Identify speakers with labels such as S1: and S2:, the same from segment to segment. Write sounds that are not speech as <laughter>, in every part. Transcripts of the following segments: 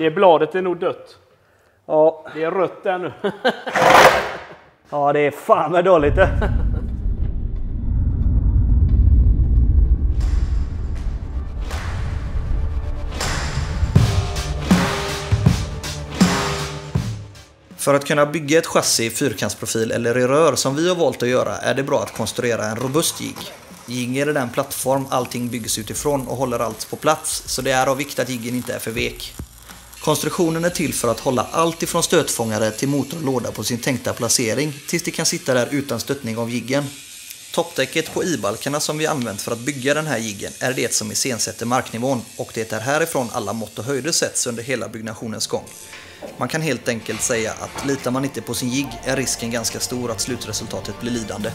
S1: Det bladet är nog dött.
S2: Ja,
S1: Det är rött där nu. <laughs>
S2: ja det är fan vad dåligt det.
S3: För att kunna bygga ett chassi i fyrkantsprofil eller i rör som vi har valt att göra är det bra att konstruera en robust jigg. Jiggen är den plattform allting byggs utifrån och håller allt på plats, så det är av vikt att jiggen inte är för vek. Konstruktionen är till för att hålla allt ifrån stötfångare till motor och låda på sin tänkta placering tills de kan sitta där utan stöttning av jiggen. Toppdäcket på i-balkarna som vi använt för att bygga den här jiggen är det som iscensätter marknivån och det är härifrån alla mått och höjder sätts under hela byggnationens gång. Man kan helt enkelt säga att litar man inte på sin jigg är risken ganska stor att slutresultatet blir lidande.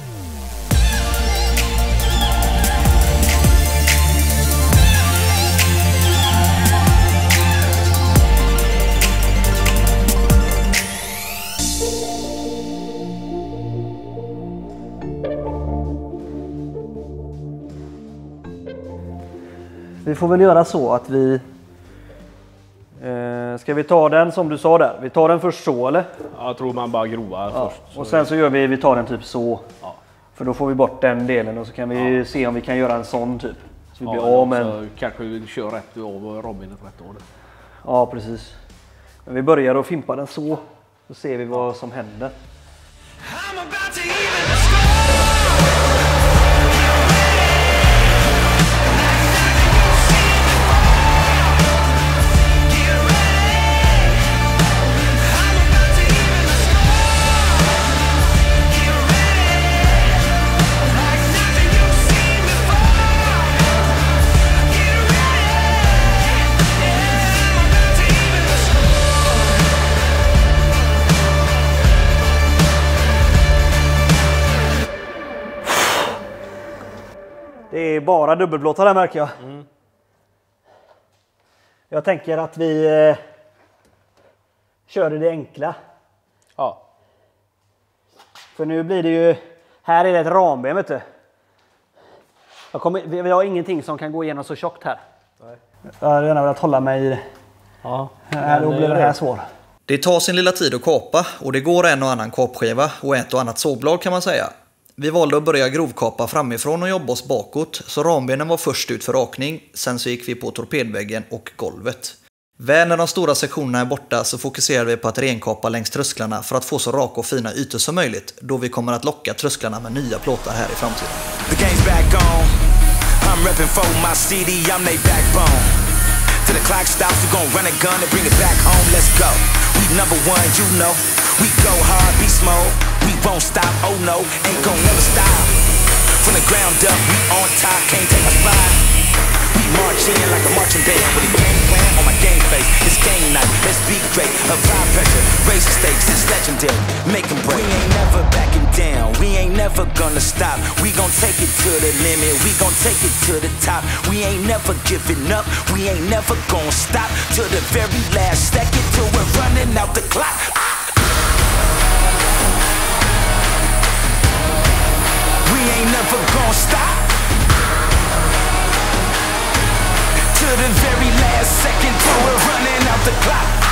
S2: Vi får väl göra så att vi... Eh, ska vi ta den som du sa där? Vi tar den först så eller?
S1: Jag tror man bara grovar
S2: Ja.
S1: först.
S2: Och sen så gör vi, vi tar den typ så.
S1: Ja.
S2: För då får vi bort den delen och så kan vi se om vi kan göra en sån typ. Så vi blir
S1: Ja,
S2: av med en...
S1: kanske vi kör rätt av Robin rätt år.
S2: Ja precis. Men vi börjar att fimpa den så. Så ser vi vad som händer. Bara dubbelblåtar där märker jag. Jag tänker att vi eh, kör det enkla.
S1: Ja.
S2: För nu blir det ju... Här är det ett ramben vet du. Jag kommer, vi, vi har ingenting som kan gå igenom så tjockt här. Jag hade gärna velat hålla mig i det.
S1: ja.
S2: Här, då blir det här svårt.
S3: Det tar sin lilla tid att kapa och det går en och annan kapskiva och ett och annat sågblad kan man säga. Vi valde att börja grovkapa framifrån och jobba oss bakåt, så rambenen var först ut för rakning, sen så gick vi på torpedväggen och golvet. Väl när de stora sektionerna är borta så fokuserar vi på att renkapa längs trösklarna för att få så raka och fina ytor som möjligt, då vi kommer att locka trösklarna med nya plåtar här i framtiden.
S4: The game's back on. I'm repping for my city, I'm they backbone. Till the clock stops, we gon' run a gun and bring it back home. Let's go. We number one, you know. We go hard, be small. We won't stop, oh no, ain't gon' never stop. From the ground up, we on top, can't take a spot. We march in like a marching band with a game plan on my game face. It's game night, let's be great. Apply pressure, raise the stakes, it's legendary. Make 'em break. We ain't never backing down, we ain't never gonna stop. We gon' take it to the limit, we gon' take it to the top. We ain't never giving up, we ain't never gonna stop. Till the very last second, till we're running out the clock. Ah! Ain't never gonna stop. To the very last second, till we're running out the clock.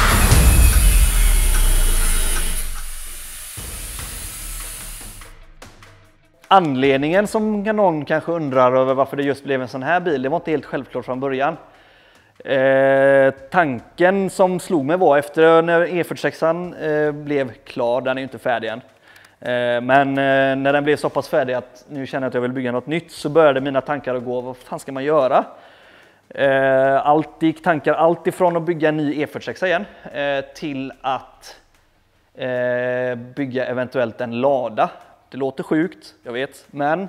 S2: Anledningen som någon kanske undrar över varför det just blev en sån här bil, det var inte helt självklart från början. Eh, tanken som slog mig var efter när E46 eh, blev klar, den är ju inte färdig än. Eh, men eh, när den blev så pass färdig att nu känner jag att jag vill bygga något nytt så började mina tankar att gå, vad fan ska man göra? Eh, allt gick tankar allt ifrån att bygga en ny E46 igen till att bygga eventuellt en lada. Det låter sjukt, jag vet, men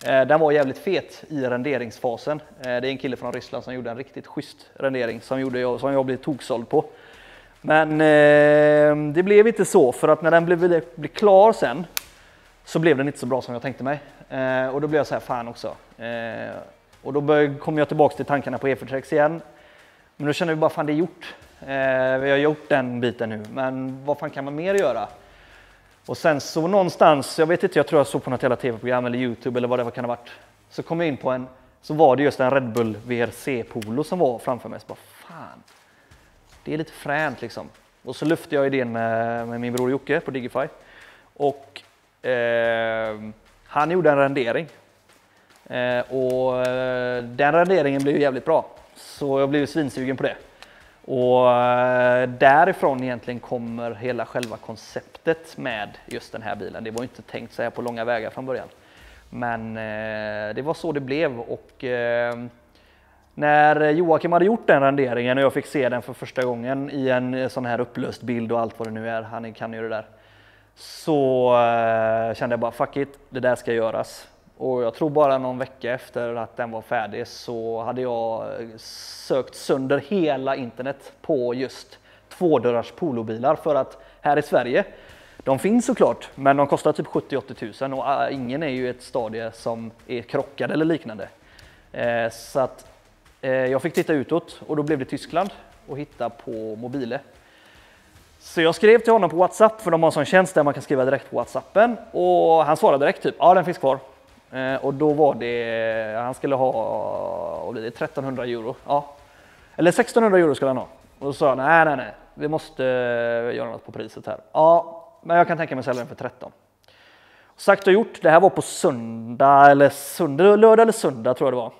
S2: den var jävligt fet i renderingsfasen. Det är en kille från Ryssland som gjorde en riktigt schysst rendering som, gjorde jag, som jag blev toksåld på. Men eh, det blev inte så, för att när den blev, blev klar sen så blev den inte så bra som jag tänkte mig. Eh, och då blev jag så här, fan också. Eh, och då började- kom jag tillbaka till tankarna på E46 igen. Men då kände jag bara, fan det är gjort. Eh, vi har gjort den biten nu, men vad fan kan man mer göra? Och sen så någonstans, jag vet inte, jag tror jag såg på något jävla tv-program eller Youtube eller vad det kan ha varit. Så kom jag in på en, så var det just en Red Bull VRC Polo som var framför mig. Så bara, fan det är lite fränt liksom. Och så lyfte jag idén med, med min bror Jocke på Digify. Och eh, han gjorde en rendering. Eh, och eh, den renderingen blev ju jävligt bra. Så jag blev svinsugen på det. Och eh, därifrån egentligen kommer hela själva konceptet med just den här bilen. Det var inte tänkt så här på långa vägar från början. Men eh, det var så det blev och eh, när eh, Joakim hade gjort den renderingen och jag fick se den för första gången i en eh, sån här upplöst bild och allt vad det nu är, han kan ju det där. Så eh, kände jag bara fuck it, det där ska göras. Och jag tror bara någon vecka efter att den var färdig så hade jag sökt sönder hela internet på just tvådörrars polobilar för att här i Sverige, de finns såklart, men de kostar typ 70-80 000 och ingen är ju ett stadie som är krockad eller liknande. Så att Eh, jag fick titta utåt och då blev det Tyskland och hitta på mobile. Så jag skrev till honom på Whatsapp, för de har en sån tjänst där man kan skriva direkt på Whatsappen och han svarade direkt typ ja den finns kvar. Eh, och då var det, han skulle ha, det, 1300 euro. Ja. Eller 1600 euro skulle han ha. Och då sa jag nej, nej, nej, vi måste eh, göra något på priset här. Ja, men jag kan tänka mig att sälja den för 13. Sagt och gjort, det här var på söndag eller söndag, lördag eller söndag tror jag det var.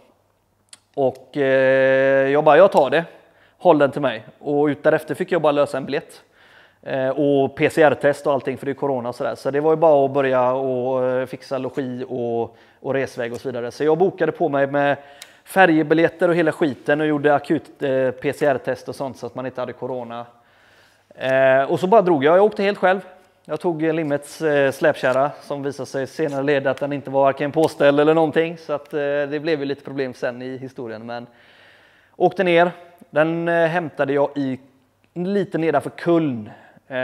S2: Och eh, jag bara, jag tar det. Håll den till mig. Och ut därefter fick jag bara lösa en biljett. Eh, och PCR-test och allting för det är corona och sådär. Så det var ju bara att börja och eh, fixa logi och, och resväg och så vidare. Så jag bokade på mig med färjebiljetter och hela skiten och gjorde akut eh, PCR-test och sånt så att man inte hade corona. Eh, och så bara drog jag. Jag åkte helt själv. Jag tog Limmets eh, släpkärra som visade sig senare leda att den inte var varken påställd eller någonting. Så att, eh, det blev ju lite problem sen i historien. Men åkte ner. Den eh, hämtade jag i lite nedanför Kuln. Det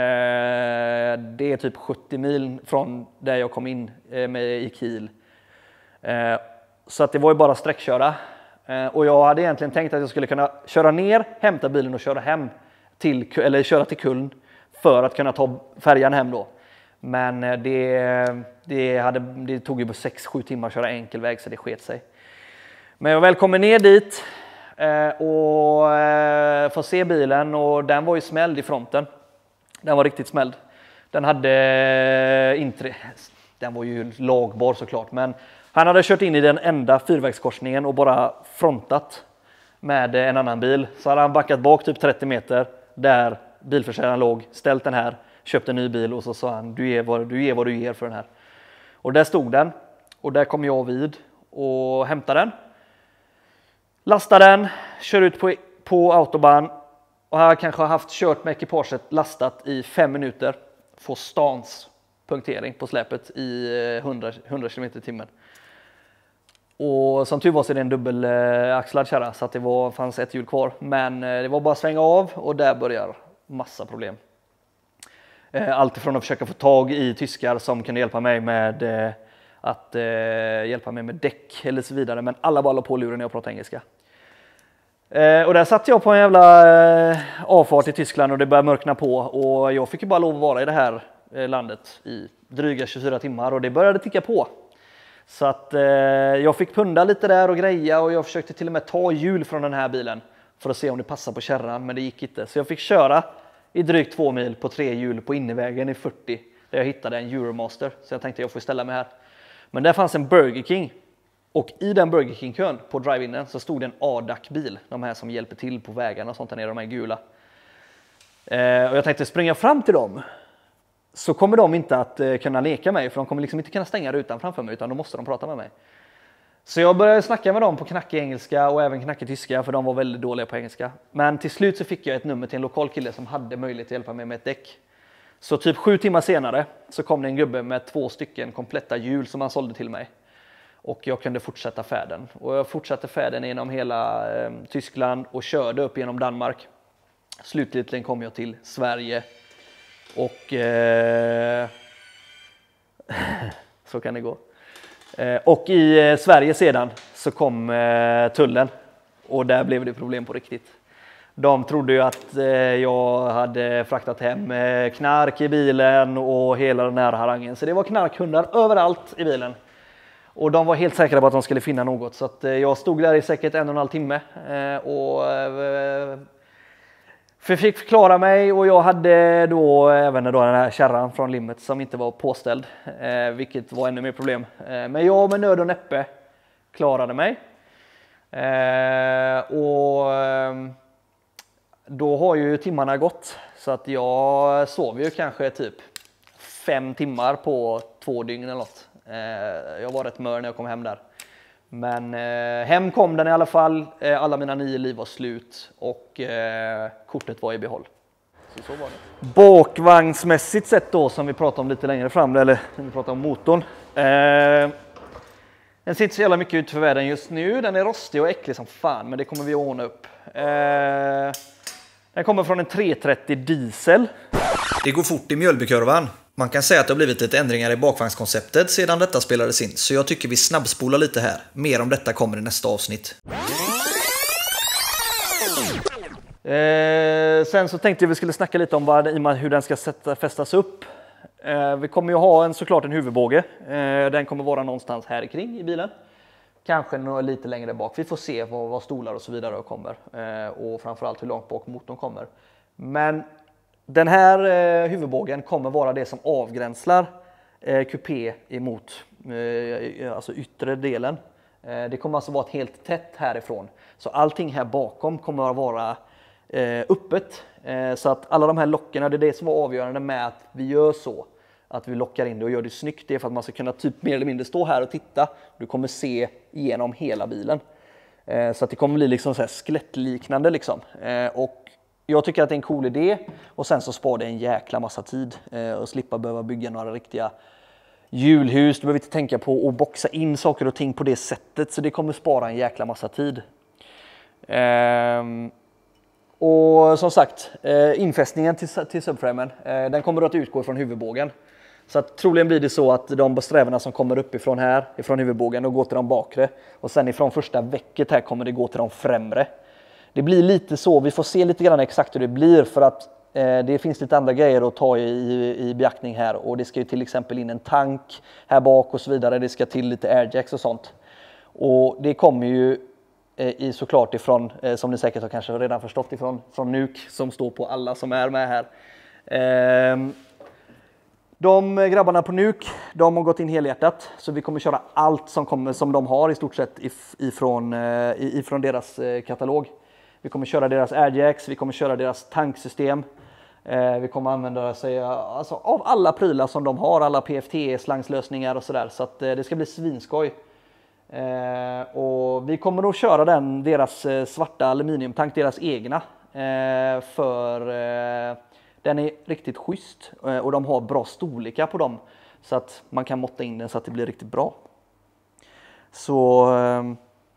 S2: är typ 70 mil från där jag kom in med i Kiel. Så att det var ju bara sträckköra. Och jag hade egentligen tänkt att jag skulle kunna köra ner, hämta bilen och köra hem till, eller köra till Kuln för att kunna ta färjan hem då. Men eh, det, det, hade, det tog ju 6-7 timmar att köra enkel väg så det sket sig. Men jag väl kommer ner dit eh, och eh, får se bilen och den var ju smälld i fronten. Den var riktigt smälld. Den hade inte, den var ju lagbar såklart, men han hade kört in i den enda fyrvägskorsningen och bara frontat med en annan bil. Så hade han backat bak typ 30 meter där bilförsäljaren låg, ställt den här, köpt en ny bil och så sa han du ger vad du, ger vad du ger för den här. Och där stod den och där kom jag vid och hämtade den. Lastar den, kör ut på, på autobahn och har kanske haft kört med ekipaget lastat i fem minuter. Får stans punktering på släpet i 100, 100 km i timmen. Och som tur var så är det en dubbelaxlad eh, kärra så att det var, fanns ett hjul kvar. Men eh, det var bara att svänga av och där börjar massa problem. Eh, allt ifrån att försöka få tag i tyskar som kunde hjälpa mig med eh, att eh, hjälpa mig med däck eller så vidare. Men alla bara la på luren när jag pratade engelska. Och där satt jag på en jävla avfart i Tyskland och det började mörkna på och jag fick ju bara lov att vara i det här landet i dryga 24 timmar och det började ticka på. Så att eh, jag fick punda lite där och greja och jag försökte till och med ta hjul från den här bilen för att se om det passar på kärran, men det gick inte. Så jag fick köra i drygt två mil på tre hjul på innevägen i 40 där jag hittade en Euromaster. Så jag tänkte jag får ställa mig här. Men där fanns en Burger King och i den Burger King-kön på drive-inen så stod det en ADAC-bil, de här som hjälper till på vägarna och sånt där nere, de här gula. Eh, och jag tänkte springa fram till dem så kommer de inte att eh, kunna leka mig för de kommer liksom inte kunna stänga rutan framför mig utan då måste de prata med mig. Så jag började snacka med dem på knackig engelska och även knackig tyska för de var väldigt dåliga på engelska. Men till slut så fick jag ett nummer till en lokal kille som hade möjlighet att hjälpa mig med ett däck. Så typ sju timmar senare så kom det en gubbe med två stycken kompletta hjul som han sålde till mig. Och jag kunde fortsätta färden. Och jag fortsatte färden genom hela eh, Tyskland och körde upp genom Danmark. Slutligen kom jag till Sverige och eh, <laughs> så kan det gå. Eh, och i eh, Sverige sedan så kom eh, tullen och där blev det problem på riktigt. De trodde ju att jag hade fraktat hem knark i bilen och hela den här harangen. Så det var knarkhundar överallt i bilen. Och de var helt säkra på att de skulle finna något. Så att jag stod där i säkert en och en halv timme och för jag fick förklara mig och jag hade då även då den här kärran från limmet som inte var påställd, eh, vilket var ännu mer problem. Eh, men jag med nöd och näppe klarade mig. Eh, och ehm, då har ju timmarna gått så att jag sov ju kanske typ fem timmar på två dygn eller något. Eh, jag var rätt mör när jag kom hem där. Men eh, hem kom den i alla fall. Eh, alla mina nio liv var slut och eh, kortet var i behåll. Så, så var det. Bakvagnsmässigt sett då, som vi pratade om lite längre fram, eller när vi pratade om motorn. Eh, den ser inte så jävla mycket ut för världen just nu. Den är rostig och äcklig som fan, men det kommer vi att ordna upp. Eh, den kommer från en 330 diesel.
S3: Det går fort i Mjölbykurvan. Man kan säga att det har blivit lite ändringar i bakvagnskonceptet sedan detta spelades in, så jag tycker vi snabbspolar lite här. Mer om detta kommer i nästa avsnitt.
S2: Eh, sen så tänkte jag vi skulle snacka lite om vad, i och med hur den ska sätta, fästas upp. Eh, vi kommer ju ha en, såklart en huvudbåge. Eh, den kommer vara någonstans här kring i bilen. Kanske lite längre bak. Vi får se vad, vad stolar och så vidare kommer. Eh, och framförallt hur långt bak motorn kommer. Men den här eh, huvudbågen kommer vara det som avgränslar eh, kupé emot eh, alltså yttre delen. Eh, det kommer alltså vara ett helt tätt härifrån. Så allting här bakom kommer att vara eh, öppet. Eh, så att alla de här lockerna, det är det som var avgörande med att vi gör så. Att vi lockar in det och gör det snyggt. Det är för att man ska kunna typ mer eller mindre stå här och titta. Du kommer se igenom hela bilen. Eh, så att det kommer bli liksom så här skelettliknande liksom. Eh, och jag tycker att det är en cool idé och sen så sparar det en jäkla massa tid eh, och slippa behöva bygga några riktiga hjulhus. Du behöver inte tänka på att boxa in saker och ting på det sättet så det kommer spara en jäkla massa tid. Ehm, och som sagt, eh, infästningen till, till subframen, eh, den kommer att utgå från huvudbågen. Så att troligen blir det så att de strävorna som kommer uppifrån här, ifrån huvudbågen, och går till de bakre. Och sen ifrån första väcket här kommer det gå till de främre. Det blir lite så, vi får se lite grann exakt hur det blir för att eh, det finns lite andra grejer att ta i, i, i beaktning här och det ska ju till exempel in en tank här bak och så vidare. Det ska till lite airjacks och sånt. Och det kommer ju eh, i såklart ifrån, eh, som ni säkert har kanske redan förstått ifrån, från NUK som står på alla som är med här. Ehm, de grabbarna på NUK, de har gått in helhjärtat så vi kommer köra allt som, kommer, som de har i stort sett if, ifrån, eh, ifrån deras eh, katalog. Vi kommer köra deras airjacks, vi kommer köra deras tanksystem. Eh, vi kommer använda sig alltså, av alla prylar som de har, alla PFT-slangslösningar och sådär. Så att, eh, det ska bli svinskoj. Eh, och vi kommer att köra den, deras eh, svarta aluminiumtank, deras egna. Eh, för eh, den är riktigt schysst eh, och de har bra storlekar på dem. Så att man kan måtta in den så att det blir riktigt bra. Så, eh,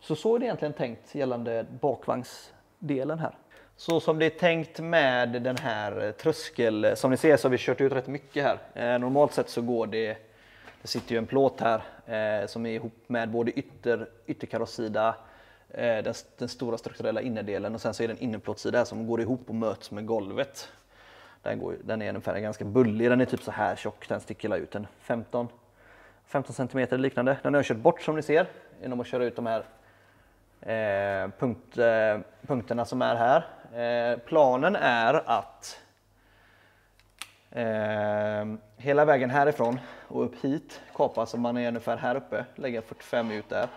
S2: så, så är det egentligen tänkt gällande bakvagns delen här. Så som det är tänkt med den här eh, tröskel, eh, som ni ser så har vi kört ut rätt mycket här. Eh, normalt sett så går det, det sitter ju en plåt här eh, som är ihop med både ytter, ytterkarossida, eh, den, den stora strukturella innerdelen och sen så är det en innerplåtsida här som går ihop och möts med golvet. Den, går, den är ungefär ganska bullig, den är typ så här tjock, den sticker ut en 15, 15 cm liknande. Den har jag kört bort som ni ser genom att köra ut de här eh, punkt, eh, punkterna som är här. Eh, planen är att eh, hela vägen härifrån och upp hit kapa så man är ungefär här uppe, lägga 45 ut där.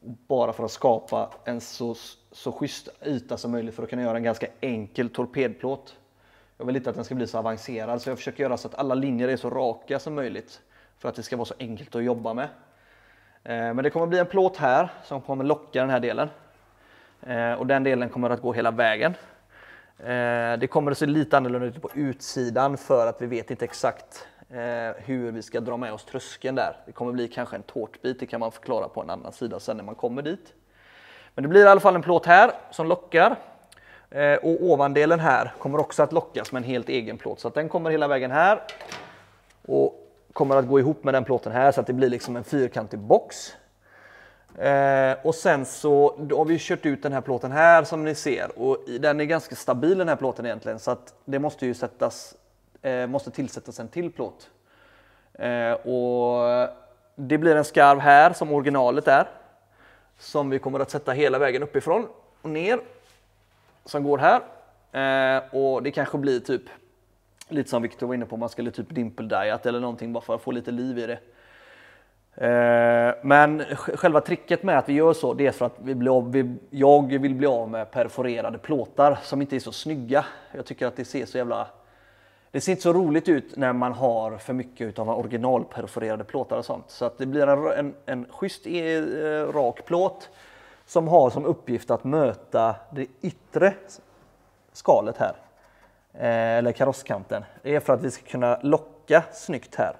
S2: Bara för att skapa en så, så schysst yta som möjligt för att kunna göra en ganska enkel torpedplåt. Jag vill inte att den ska bli så avancerad så jag försöker göra så att alla linjer är så raka som möjligt för att det ska vara så enkelt att jobba med. Eh, men det kommer bli en plåt här som kommer locka den här delen. Eh, och den delen kommer att gå hela vägen. Eh, det kommer att se lite annorlunda ut på utsidan för att vi vet inte exakt hur vi ska dra med oss tröskeln där. Det kommer bli kanske en tårtbit, det kan man förklara på en annan sida sen när man kommer dit. Men det blir i alla fall en plåt här som lockar. Och ovandelen här kommer också att lockas med en helt egen plåt. Så att den kommer hela vägen här. Och kommer att gå ihop med den plåten här så att det blir liksom en fyrkantig box. Eh, och sen så då har vi kört ut den här plåten här som ni ser och den är ganska stabil den här plåten egentligen så att det måste ju sättas, eh, måste tillsättas en till plåt. Eh, och det blir en skarv här som originalet är som vi kommer att sätta hela vägen uppifrån och ner som går här Eh, och det kanske blir typ lite som Victor var inne på, man skulle typ dimple diet eller någonting bara för att få lite liv i det. Eh, men själva tricket med att vi gör så, det är för att vi blir av, vi, jag vill bli av med perforerade plåtar som inte är så snygga. Jag tycker att det ser så jävla... Det ser inte så roligt ut när man har för mycket av originalperforerade plåtar och sånt. Så att det blir en, en, en schysst eh, rak plåt som har som uppgift att möta det yttre skalet här. Eh, eller karosskanten. Det är för att vi ska kunna locka snyggt här.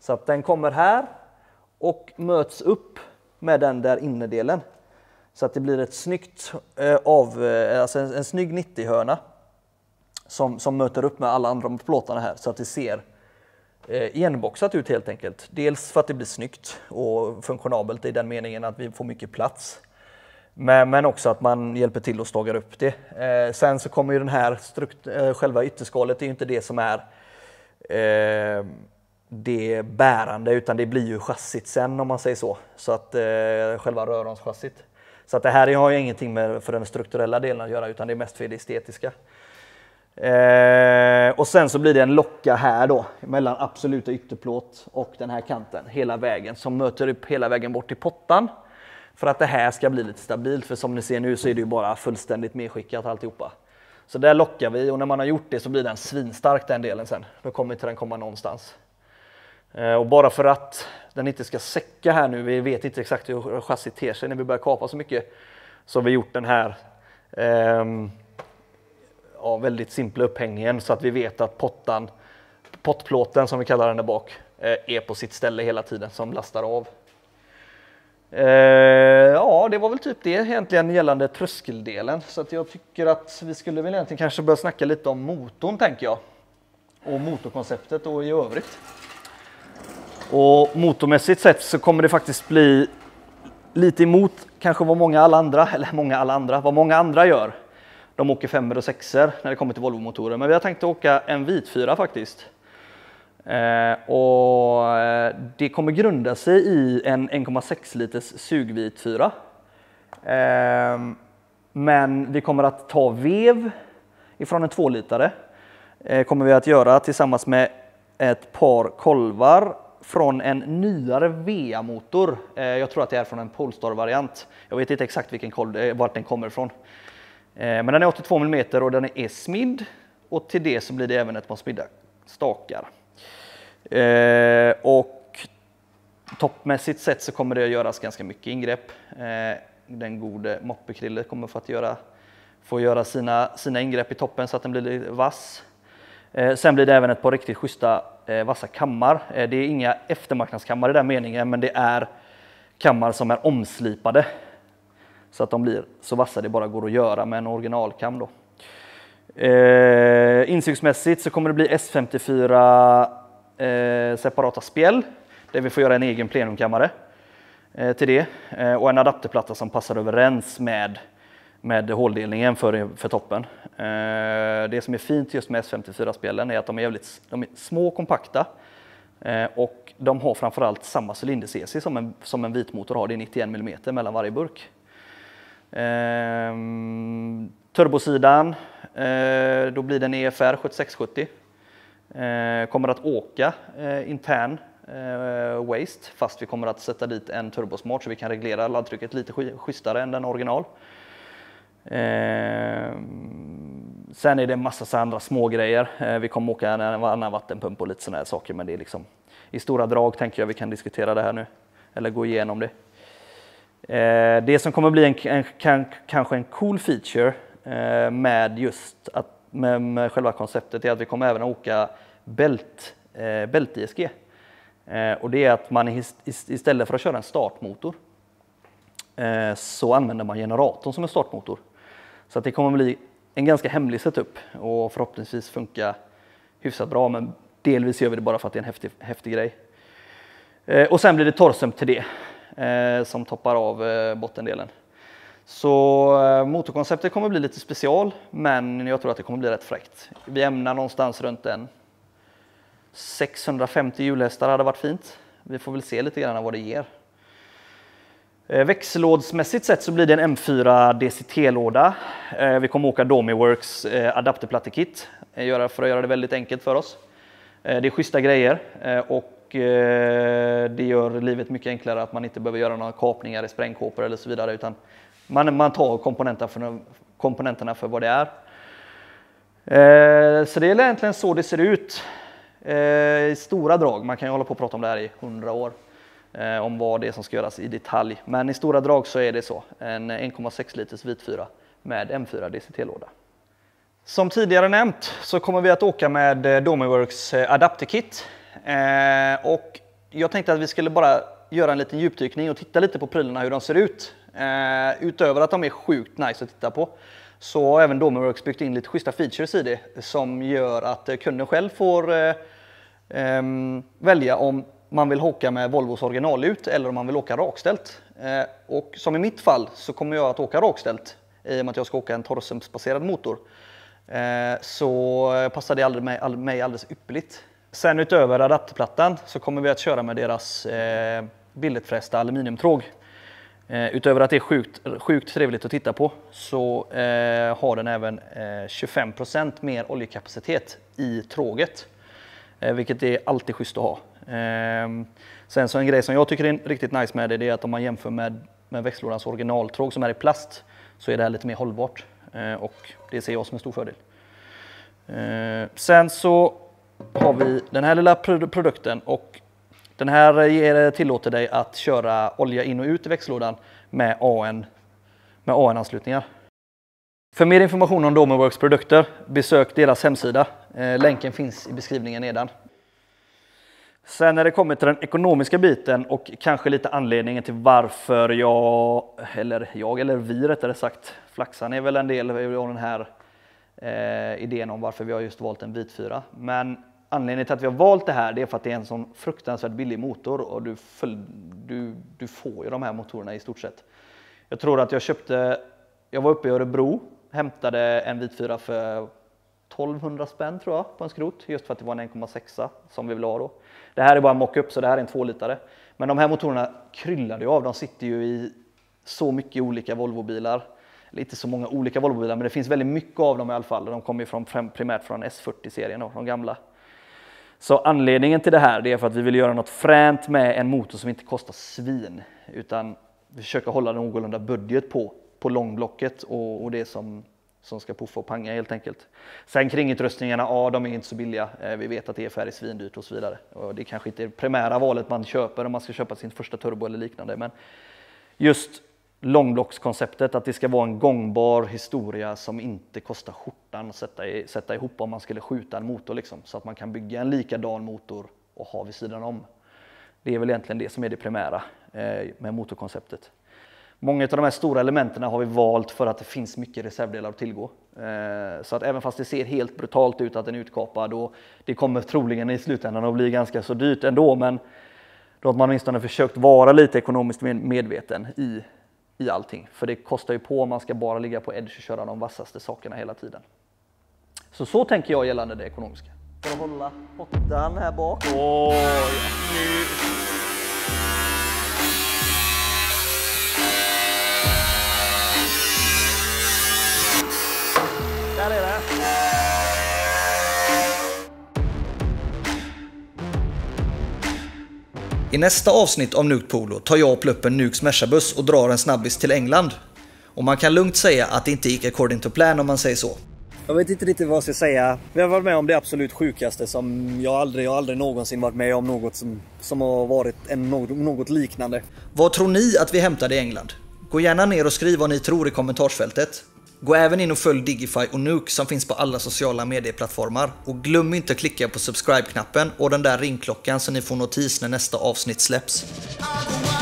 S2: Så att den kommer här och möts upp med den där innerdelen. Så att det blir ett snyggt eh, av, eh, alltså en, en snygg 90-hörna som, som möter upp med alla andra plåtarna här så att det ser eh, igenboxat ut helt enkelt. Dels för att det blir snyggt och funktionabelt i den meningen att vi får mycket plats. Men, men också att man hjälper till och stagar upp det. Eh, sen så kommer ju den här strukt, eh, själva ytterskalet, det är ju inte det som är eh, det bärande utan det blir ju chassit sen om man säger så. Så att eh, själva röromschassit. Så att det här har ju ingenting med för den strukturella delen att göra utan det är mest för det estetiska. Eh, och sen så blir det en locka här då mellan absoluta ytterplåt och den här kanten hela vägen som möter upp hela vägen bort till pottan. För att det här ska bli lite stabilt för som ni ser nu så är det ju bara fullständigt medskickat alltihopa. Så där lockar vi och när man har gjort det så blir den svinstark den delen sen. Då kommer inte den komma någonstans. Eh, och bara för att den inte ska säcka här nu, vi vet inte exakt hur chassit ter sig när vi börjar kapa så mycket, så har vi gjort den här ehm, ja, väldigt simpla upphängningen så att vi vet att pottan, pottplåten som vi kallar den där bak, eh, är på sitt ställe hela tiden som lastar av. Eh, ja, det var väl typ det egentligen gällande tröskeldelen. Så att jag tycker att vi skulle väl egentligen kanske börja snacka lite om motorn tänker jag. Och motorkonceptet och i övrigt. Och motormässigt sett så kommer det faktiskt bli lite emot kanske vad många alla andra, eller många alla andra, vad många andra gör. De åker femmer och sexer när det kommer till Volvo-motorer, men vi har tänkt åka en vitfyra faktiskt. Eh, och eh, det kommer grunda sig i en 1,6 liters sugvitfyra. Eh, men vi kommer att ta vev ifrån en 2 litare. Eh, kommer vi att göra tillsammans med ett par kolvar från en nyare VA-motor. Eh, jag tror att det är från en Polestar-variant. Jag vet inte exakt vilken kolv, eh, vart den kommer ifrån. Eh, men den är 82 mm och den är smidd och till det så blir det även ett par smidda stakar. Eh, och toppmässigt sett så kommer det att göras ganska mycket ingrepp. Eh, den gode moppekrille kommer få, att göra, få göra sina, sina ingrepp i toppen så att den blir lite vass. Eh, sen blir det även ett par riktigt schyssta eh, vassa kammar. Eh, det är inga eftermarknadskammar i den meningen men det är kammar som är omslipade. Så att de blir så vassa det bara går att göra med en originalkam. Då. Eh, insugsmässigt så kommer det bli S54 eh, separata spjäll där vi får göra en egen plenumkammare eh, till det eh, och en adapterplatta som passar överens med, med håldelningen för, för toppen. Eh, det som är fint just med S54-spjällen är att de är, jävligt, de är små och kompakta eh, och de har framförallt samma cylinder-cc som en, som en vitmotor har, det är 91 mm mellan varje burk. Ehm, Turbosidan, eh, då blir den EFR 7670. Eh, kommer att åka eh, intern waste fast vi kommer att sätta dit en turbosmart så vi kan reglera laddtrycket lite schysstare än den original. Sen är det en massa andra små grejer. Vi kommer åka en, annan vattenpump och lite sådana här saker men det är liksom i stora drag tänker jag vi kan diskutera det här nu eller gå igenom det. Det som kommer bli en, en, kanske en cool feature Eh, med just att, med, med själva konceptet är att vi kommer även åka bält, eh, bält-ISG. Eh, och det är att man ist, istället för att köra en startmotor eh, så använder man generatorn som en startmotor. Så att det kommer bli en ganska hemlig setup och förhoppningsvis funka hyfsat bra men delvis gör vi det bara för att det är en häftig, häftig grej. Eh, och sen blir det torrsump till det eh, som toppar av eh, bottendelen. Så eh, motorkonceptet kommer bli lite special, men jag tror att det kommer bli rätt fräckt. Vi ämnar någonstans runt en 650 hjulhästar hade varit fint. Vi får väl se lite grann vad det ger. Eh, växellådsmässigt sett så blir det en M4 DCT-låda. Eh, vi kommer åka Domiworks adapterplattekit för att göra det väldigt enkelt för oss. Det är schyssta grejer och det gör livet mycket enklare att man inte behöver göra några kapningar i sprängkåpor eller så vidare utan man, man tar komponenterna för, komponenterna för vad det är. Eh, Så det är egentligen så det ser ut eh, i stora drag. Man kan ju hålla på och prata om det här i hundra år eh, om vad det är som ska göras i detalj. Men i stora drag så är det så. En 1,6 liters vitfyra med M4 DCT-låda. Som tidigare nämnt så kommer vi att åka med eh, Domiworks Adapter adapterkit. Eh, och jag tänkte att vi skulle bara göra en liten djupdykning och titta lite på prylarna hur de ser ut. Eh, utöver att de är sjukt nice att titta på så har även Domiworks byggt in lite schyssta features i det som gör att eh, kunden själv får eh, eh, välja om man vill åka med Volvos originalut eller om man vill åka rakställt. Eh, och som i mitt fall så kommer jag att åka rakställt i och med att jag ska åka en torrsumsbaserad motor. Eh, så eh, passar det aldrig mig, mig alldeles ypperligt. Sen utöver adapterplattan så kommer vi att köra med deras eh, billetfrästa aluminiumtråg. Eh, utöver att det är sjukt, sjukt trevligt att titta på så eh, har den även eh, 25% mer oljekapacitet i tråget. Eh, vilket är alltid schysst att ha. Ehm, sen så en grej som jag tycker är riktigt nice med det, det är att om man jämför med, med växellådans originaltråg som är i plast så är det här lite mer hållbart. Eh, och det ser jag som en stor fördel. Eh, sen så har vi den här lilla produkten och den här eh, eh, tillåter dig att köra olja in och ut i växellådan med AN med AN-anslutningar. För mer information om Domeworks produkter besök deras hemsida. Eh, länken finns i beskrivningen nedan. Sen när det kommer till den ekonomiska biten och kanske lite anledningen till varför jag, eller jag eller vi rättare sagt, Flaxan är väl en del av den här eh, idén om varför vi har just valt en vitfyra. Men anledningen till att vi har valt det här det är för att det är en sån fruktansvärt billig motor och du, följ, du, du får ju de här motorerna i stort sett. Jag tror att jag köpte, jag var uppe i Örebro, hämtade en vit 4 för 1200 spänn tror jag på en skrot, just för att det var en 1,6 som vi ville ha då. Det här är bara en mockup så det här är en 2-litare. Men de här motorerna kryllar ju av, de sitter ju i så mycket olika Volvobilar. Lite så många olika Volvobilar, men det finns väldigt mycket av dem i alla fall. De kommer ju från, primärt från S40-serien, de gamla. Så anledningen till det här är för att vi vill göra något fränt med en motor som inte kostar svin. Utan försöka hålla någorlunda budget på, på långblocket och, och det som, som ska puffa och panga helt enkelt. Sen kringutrustningarna, ja de är inte så billiga. Eh, vi vet att EFR är svindyrt och så vidare. Och det kanske inte är det primära valet man köper om man ska köpa sin första turbo eller liknande. Men just långblockskonceptet, att det ska vara en gångbar historia som inte kostar skjortan att sätta, i, sätta ihop om man skulle skjuta en motor. Liksom, så att man kan bygga en likadan motor och ha vid sidan om. Det är väl egentligen det som är det primära eh, med motorkonceptet. Många av de här stora elementen har vi valt för att det finns mycket reservdelar att tillgå. Eh, så att även fast det ser helt brutalt ut att den är utkapad och det kommer troligen i slutändan att bli ganska så dyrt ändå, men då har man åtminstone försökt vara lite ekonomiskt medveten i, i allting. För det kostar ju på om man ska bara ligga på edge och köra de vassaste sakerna hela tiden. Så så tänker jag gällande det ekonomiska. Att hålla pottan här bak. Nu. Där
S3: I nästa avsnitt av Nuke Polo tar jag och Pluppen Nukes Mercabuss och drar en snabbis till England. Och man kan lugnt säga att det inte gick according to plan om man säger så.
S2: Jag vet inte riktigt vad jag ska säga. Vi har varit med om det absolut sjukaste som jag aldrig, jag aldrig någonsin varit med om något som, som har varit en, något, något liknande.
S3: Vad tror ni att vi hämtade i England? Gå gärna ner och skriv vad ni tror i kommentarsfältet. Gå även in och följ Digify och Nuke som finns på alla sociala medieplattformar. Och glöm inte att klicka på subscribe-knappen och den där ringklockan så ni får notis när nästa avsnitt släpps.
S4: I